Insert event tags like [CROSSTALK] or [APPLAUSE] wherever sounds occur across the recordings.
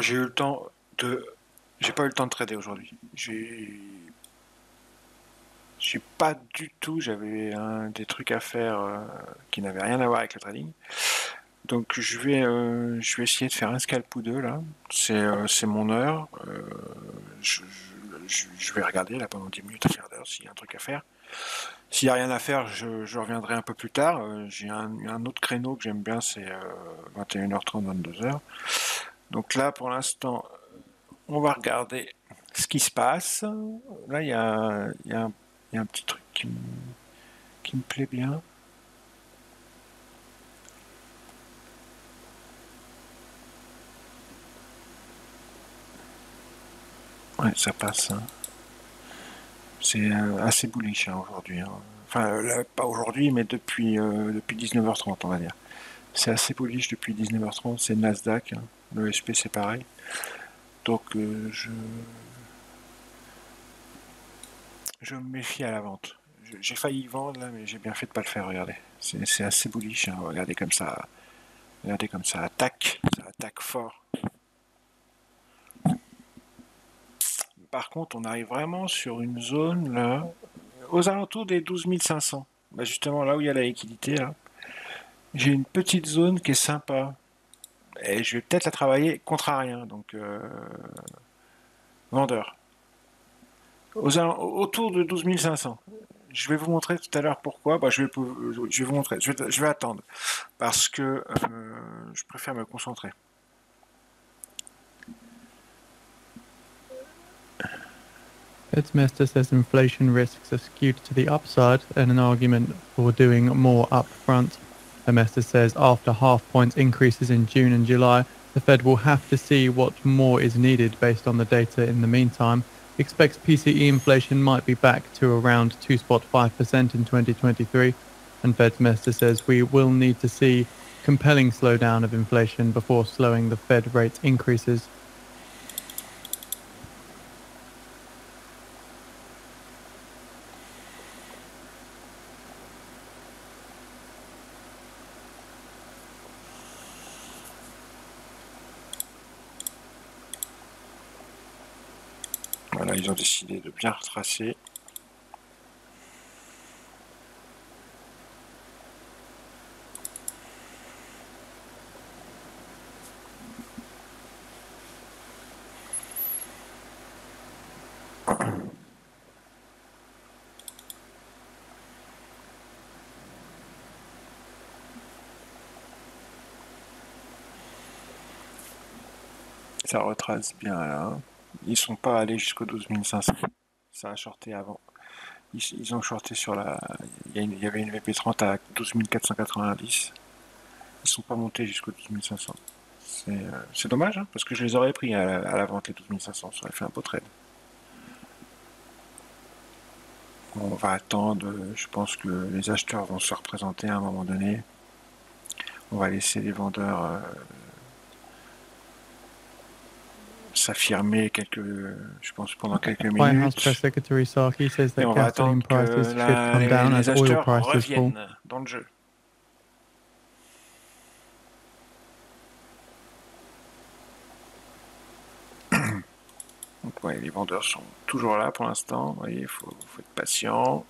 j'ai eu le temps de. J'ai pas eu le temps de trader aujourd'hui. J'ai. J'ai pas du tout. J'avais des trucs à faire euh, qui n'avaient rien à voir avec le trading. Donc je vais, euh, je vais essayer de faire un scalp ou deux là. C'est euh, mon heure. Je, vais regarder là pendant 10 minutes, un d'heure s'il y a un truc à faire. S'il n'y a rien à faire, je, reviendrai un peu plus tard. J'ai un, un, autre créneau que j'aime bien, c'est 21h30, 22h. Donc là, pour l'instant, on va regarder ce qui se passe. Là, il y a, un petit truc qui me, plaît bien. Ouais, ça passe. Hein. C'est euh, assez bullish hein, aujourd'hui. Hein. Enfin, pas aujourd'hui, mais depuis, euh, depuis 19h30, on va dire. C'est assez bullish depuis 19h30. C'est Nasdaq. Le SP c'est pareil. Donc euh, je je me méfie à la vente. J'ai failli vendre là, mais j'ai bien fait de pas le faire. Regardez, c'est assez bullish. Hein. Regardez comme ça, regardez comme ça attaque, ça attaque fort. Par contre, on arrive vraiment sur une zone là, aux alentours des 12 500. Bah, justement là où il y a la liquidité là. J'ai une petite zone qui est sympa et je vais peut-être la travailler contre rien, donc euh, vendeur. autour de 12 500. Je vais vous montrer tout à l'heure pourquoi. Bah, je, vais, je vais vous montrer. Je vais, attendre parce que euh, je préfère me concentrer. Headsmaster says inflation risks are skewed to the upside and an argument for doing more upfront Hermester says after half point increases in June and July, the Fed will have to see what more is needed based on the data in the meantime. Expects PCE inflation might be back to around 2.5% in 2023. And Fedmester says we will need to see compelling slowdown of inflation before slowing the Fed rate increases. Ils ont décidé de bien retracer. Ça retrace bien là. Ils sont pas allés jusqu'au 12 500. Ça a shorté avant. Ils, ont shorté sur la. Il y, avait une VP30 à 12 490. Ils sont pas montés jusqu'au 12 500. C'est euh, dommage, hein, parce que je les aurais pris à la, vente, les 12 500. Ça aurait fait un beau trade. On va attendre. Je pense que les acheteurs vont se représenter à un moment donné. On va laisser les vendeurs. Euh, s'affirmer quelques, je pense pendant quelques minutes. Fall. Dans le jeu. [COUGHS] Donc, ouais, les vendeurs sont toujours là pour l'instant. Vous voyez, il faut, faut être patient.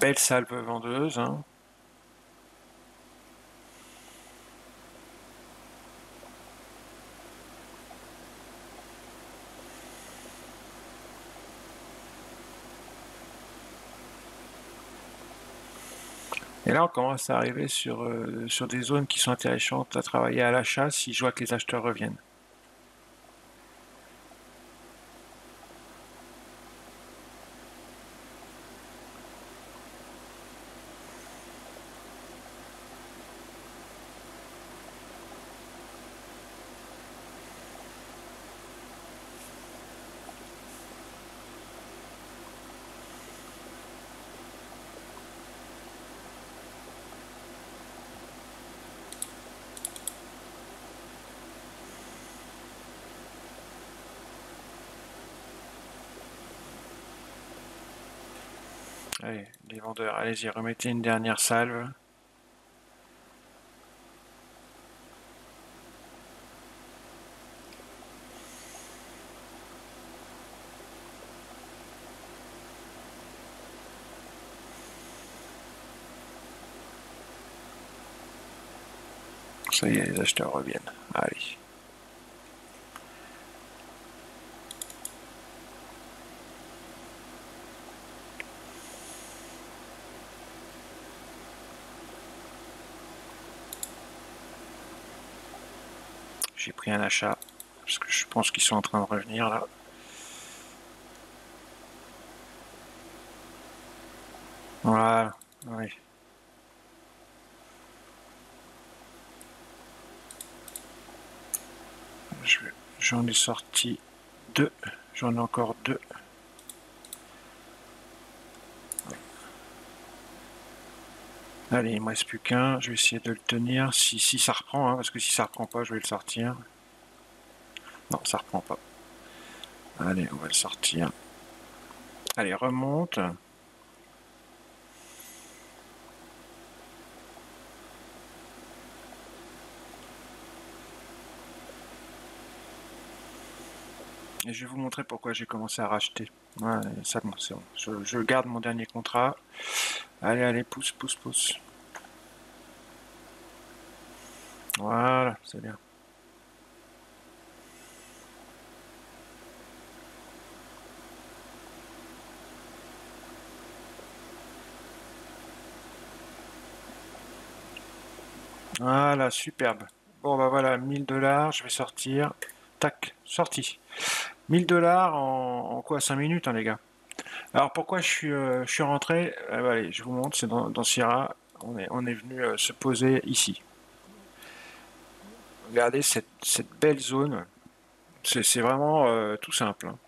Belle salve vendeuse. Hein. Et là, on commence à arriver sur, euh, sur des zones qui sont intéressantes à travailler à l'achat si je vois que les acheteurs reviennent. Allez, les vendeurs, allez-y, remettez une dernière salve. Ça y est, les acheteurs reviennent. Allez. J'ai pris un achat parce que je pense qu'ils sont en train de revenir là. Voilà, oui. J'en ai sorti deux. J'en ai encore deux. Allez, il me reste plus qu'un. Je vais essayer de le tenir. Si, si ça reprend, hein, parce que si ça reprend pas, je vais le sortir. Non, ça reprend pas. Allez, on va le sortir. Allez, remonte. Je vais vous montrer pourquoi j'ai commencé à racheter. Ça c'est bon. Je, je, garde mon dernier contrat. Allez, allez, pousse, pousse, pousse. Voilà, c'est bien. Voilà, superbe. Bon, bah voilà, 1000 dollars, je vais sortir. Tac, sorti. 1000 dollars en, quoi 5 minutes, hein, les gars. Alors pourquoi je suis, euh, je suis rentré? Euh, Allez, je vous montre, c'est dans, Sierra. On est, on est venu euh, se poser ici. Regardez cette, cette belle zone. C'est vraiment tout simple. Hein.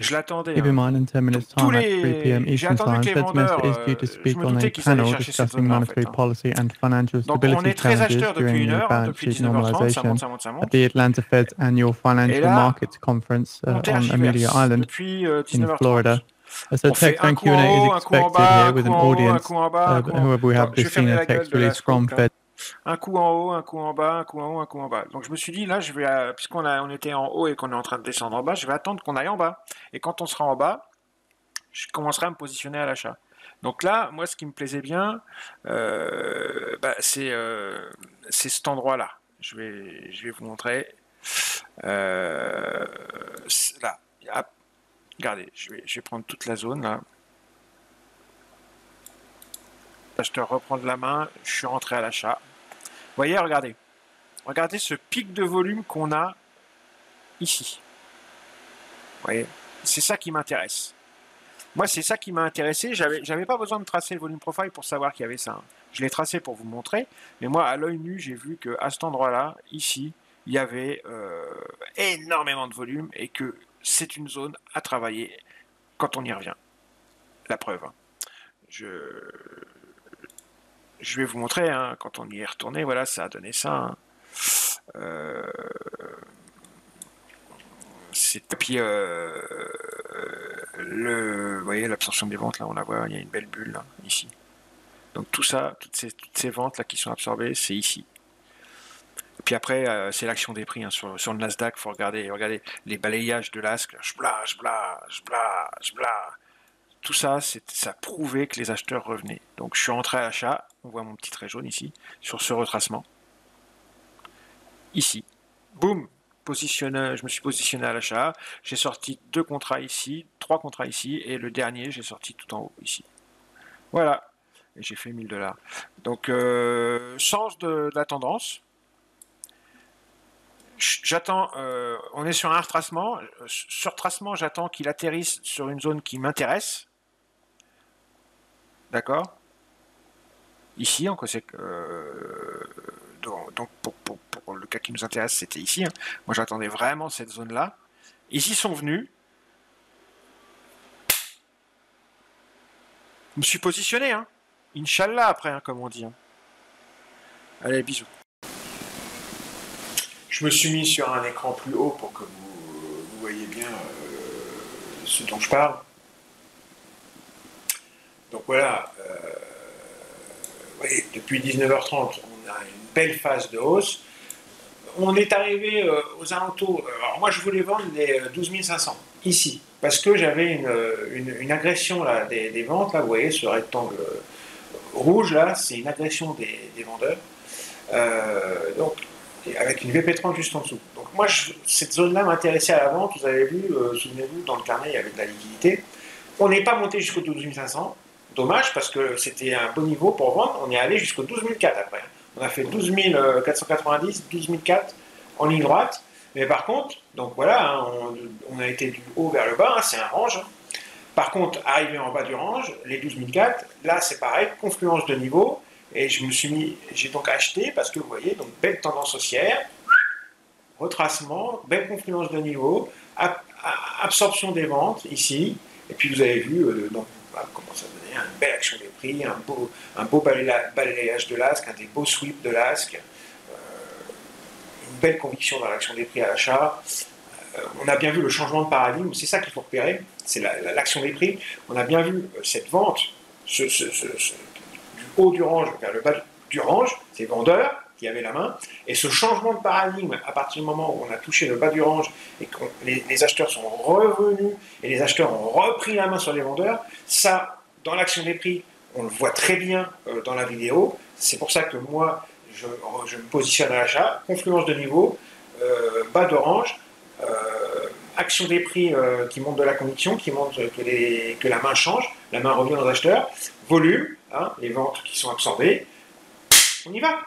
Je l'attendais. Keep in mind in 10 minutes time at 3 p.m. Eastern Time, FedSmith is due to speak on a panel discussing monetary policy and financial stability challenges during the balance sheet normalization at the Atlanta Fed's annual Financial Markets Conference uh, on Amelia Island in Florida. So text and Q&A is expected here with an audience. Uh, however, we have seen a text release from Fed un coup en haut, un coup en bas, un coup en haut, un coup en bas. Donc je me suis dit, là, je vais, euh, puisqu'on a, on était en haut et qu'on est en train de descendre en bas, je vais attendre qu'on aille en bas. Et quand on sera en bas, je commencerai à me positionner à l'achat. Donc là, moi, ce qui me plaisait bien, euh, bah, euh, c'est cet endroit-là. Je vais, je vais vous montrer. là, regardez, je vais, je vais prendre toute la zone là. Je te reprends de la main, je suis rentré à l'achat. Voyez, regardez. Regardez ce pic de volume qu'on a ici. Vous voyez, c'est ça qui m'intéresse. Moi, c'est ça qui m'a intéressé. J'avais, j'avais pas besoin de tracer le volume profile pour savoir qu'il y avait ça. Je l'ai tracé pour vous montrer, mais moi, à l'œil nu, j'ai vu qu'à cet endroit-là, ici, il y avait euh, énormément de volume et que c'est une zone à travailler quand on y revient. La preuve. Hein. Je, je vais vous montrer, hein, quand on y est retourné, voilà, ça a donné ça. Hein. Euh, c'est puis euh, le, vous voyez l'absorption des ventes là, on la voit, il y a une belle bulle ici. Donc tout ça, toutes ces, ventes là qui sont absorbées, c'est ici. Et puis après, euh, c'est l'action des prix hein, sur, le Nasdaq. Faut regarder, regardez les balayages de. Je bla, bla, bla, bla tout ça, ça prouvait que les acheteurs revenaient. Donc je suis rentré à l'achat, on voit mon petit trait jaune ici, sur ce retracement. Ici. Boum je me suis positionné à l'achat, j'ai sorti deux contrats ici, trois contrats ici, et le dernier, j'ai sorti tout en haut ici. Voilà, et j'ai fait 1000 dollars. Donc, euh, sens de, la tendance. J'attends, euh, on est sur un retracement. Sur tracement, j'attends qu'il atterrisse sur une zone qui m'intéresse. D'accord? Ici, sait que, euh, donc, pour, le cas qui nous intéresse, c'était ici. Hein. Moi, j'attendais vraiment cette zone-là. Ici sont venus. Je me suis positionné. Hein. Inch'Allah après, hein, comme on dit. Hein. Allez, bisous. Je me suis mis sur un écran plus haut pour que vous, voyez bien euh, ce dont je parle. Donc voilà, voyez, depuis 19h30, on a une belle phase de hausse. On est arrivé aux alentours. Alors moi, je voulais vendre les 12 500 ici, parce que j'avais une, une, agression là, des, ventes. Là, vous voyez ce rectangle rouge là, c'est une agression des, vendeurs. donc avec une VP30 juste en dessous. Donc moi, cette zone-là m'intéressait à la vente. Vous avez vu, euh, souvenez-vous, dans le carnet, il y avait de la liquidité. On n'est pas monté jusqu'au 12 500. Dommage, parce que c'était un bon niveau pour vendre. On est allé jusqu'au 12 400 après. On a fait 12 490, 12 400 en ligne droite. Mais par contre, donc voilà, hein, on, a été du haut vers le bas, hein, c'est un range. Par contre, arrivé en bas du range, les 12 400, là c'est pareil, confluence de niveau. Et je me suis mis, j'ai donc acheté parce que vous voyez, donc belle tendance haussière, retracement, belle confluence de niveau, absorption des ventes ici. Et puis vous avez vu euh, donc, comment ça donnait, une belle action des prix, un beau, balayage de l'ASC, un des beaux sweeps de l'ASC, euh, une belle conviction dans l'action des prix à l'achat. Euh, on a bien vu le changement de paradigme, c'est ça qu'il faut repérer, c'est l'action des prix. On a bien vu cette vente, ce, haut du range vers le bas du range, c'est vendeur qui avait la main. Et ce changement de paradigme, à partir du moment où on a touché le bas du range et que les, acheteurs sont revenus et les acheteurs ont repris la main sur les vendeurs, ça, dans l'action des prix, on le voit très bien euh, dans la vidéo. C'est pour ça que moi, je, me positionne à l'achat, confluence de niveau, euh, bas d'orange, euh, action des prix qui montre de la conviction, qui montre que, que la main change, la main revient aux acheteurs, volume, Hein, les ventes qui sont absorbées, on y va.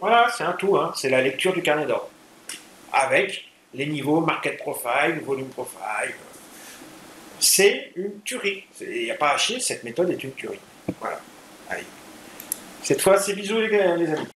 Voilà, c'est un tout, hein. c'est la lecture du carnet d'ordre. Avec les niveaux market profile, volume profile. C'est une tuerie. Il n'y a pas à chier, cette méthode est une tuerie. Voilà. Cette fois, c'est bisous les amis.